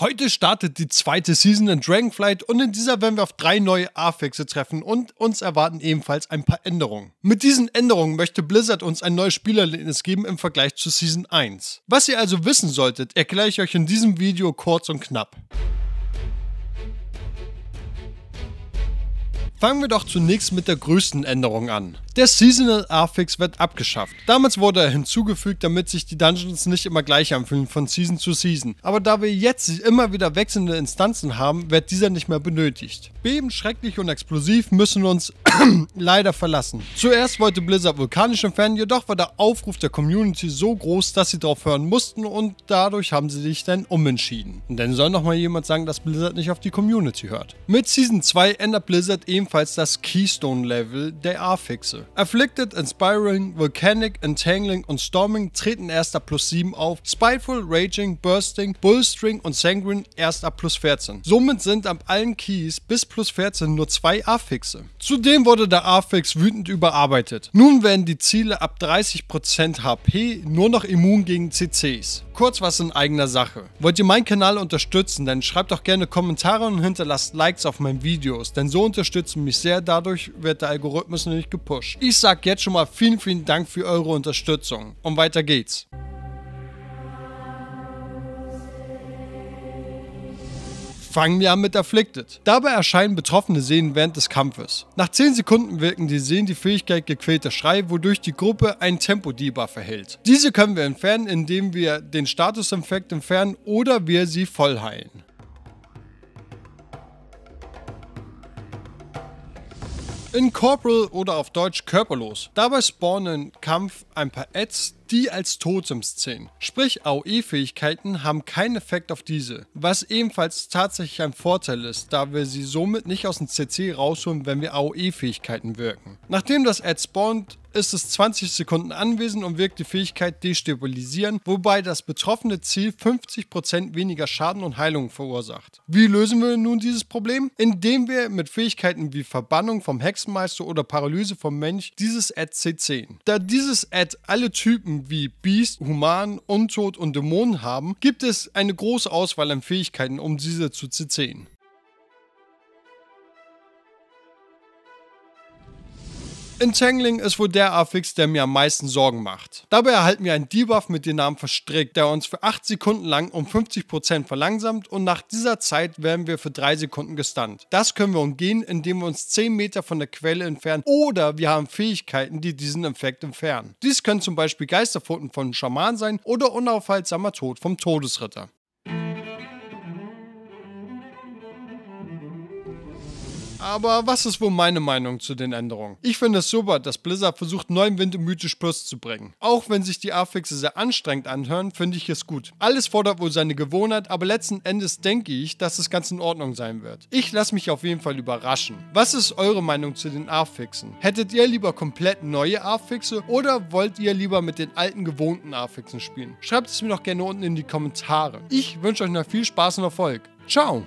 Heute startet die zweite Season in Dragonflight und in dieser werden wir auf drei neue Affixe treffen und uns erwarten ebenfalls ein paar Änderungen. Mit diesen Änderungen möchte Blizzard uns ein neues Spielerlebnis geben im Vergleich zu Season 1. Was ihr also wissen solltet, erkläre ich euch in diesem Video kurz und knapp. Fangen wir doch zunächst mit der größten Änderung an. Der Seasonal Affix wird abgeschafft. Damals wurde er hinzugefügt, damit sich die Dungeons nicht immer gleich anfühlen von Season zu Season. Aber da wir jetzt immer wieder wechselnde Instanzen haben, wird dieser nicht mehr benötigt. Beben, schrecklich und explosiv müssen uns leider verlassen. Zuerst wollte Blizzard vulkanisch entfernen, jedoch war der Aufruf der Community so groß, dass sie darauf hören mussten und dadurch haben sie sich dann umentschieden. Und dann soll noch mal jemand sagen, dass Blizzard nicht auf die Community hört. Mit Season 2 ändert Blizzard ebenfalls das Keystone-Level der Affixe. Afflicted, Inspiring, Volcanic, Entangling und Storming treten erst ab plus 7 auf. Spiteful, Raging, Bursting, Bullstring und Sanguine erst ab plus 14. Somit sind ab allen Keys bis plus 14 nur zwei Affixe. Zudem wurde der Affix wütend überarbeitet. Nun werden die Ziele ab 30% HP nur noch immun gegen CCs. Kurz was in eigener Sache. Wollt ihr meinen Kanal unterstützen, dann schreibt doch gerne Kommentare und hinterlasst Likes auf meinen Videos, denn so unterstützen mich sehr, dadurch wird der Algorithmus nämlich gepusht. Ich sag jetzt schon mal vielen, vielen Dank für eure Unterstützung. Und weiter geht's. Fangen wir an mit Afflicted. Dabei erscheinen betroffene Sehnen während des Kampfes. Nach 10 Sekunden wirken die Sehnen die Fähigkeit gequälter Schrei, wodurch die Gruppe einen Tempo-Debuff erhält. Diese können wir entfernen, indem wir den Status-Infekt entfernen oder wir sie voll heilen. In Corporal oder auf Deutsch körperlos. Dabei spawnen im Kampf ein paar Ads, die als Totems zählen. Sprich, AOE-Fähigkeiten haben keinen Effekt auf diese, was ebenfalls tatsächlich ein Vorteil ist, da wir sie somit nicht aus dem CC rausholen, wenn wir AOE-Fähigkeiten wirken. Nachdem das Ad spawnt, ist es 20 Sekunden anwesend und wirkt die Fähigkeit Destabilisieren, wobei das betroffene Ziel 50% weniger Schaden und Heilung verursacht. Wie lösen wir nun dieses Problem? Indem wir mit Fähigkeiten wie Verbannung vom Hexenmeister oder Paralyse vom Mensch dieses Ad CCen. Da dieses Ad alle Typen wie Beast, Human, Untot und Dämonen haben, gibt es eine große Auswahl an Fähigkeiten, um diese zu zerziehen. Entangling ist wohl der Affix, der mir am meisten Sorgen macht. Dabei erhalten wir einen Debuff mit dem Namen Verstrickt, der uns für 8 Sekunden lang um 50% verlangsamt und nach dieser Zeit werden wir für 3 Sekunden gestunt. Das können wir umgehen, indem wir uns 10 Meter von der Quelle entfernen oder wir haben Fähigkeiten, die diesen Effekt entfernen. Dies können zum Beispiel Geisterpfoten von Schaman sein oder unaufhaltsamer Tod vom Todesritter. Aber was ist wohl meine Meinung zu den Änderungen? Ich finde es super, dass Blizzard versucht, neuen Wind im Mythisch Plus zu bringen. Auch wenn sich die Affixe sehr anstrengend anhören, finde ich es gut. Alles fordert wohl seine Gewohnheit, aber letzten Endes denke ich, dass das ganz in Ordnung sein wird. Ich lasse mich auf jeden Fall überraschen. Was ist eure Meinung zu den Affixen? Hättet ihr lieber komplett neue Affixe oder wollt ihr lieber mit den alten gewohnten Affixen spielen? Schreibt es mir doch gerne unten in die Kommentare. Ich wünsche euch noch viel Spaß und Erfolg. Ciao!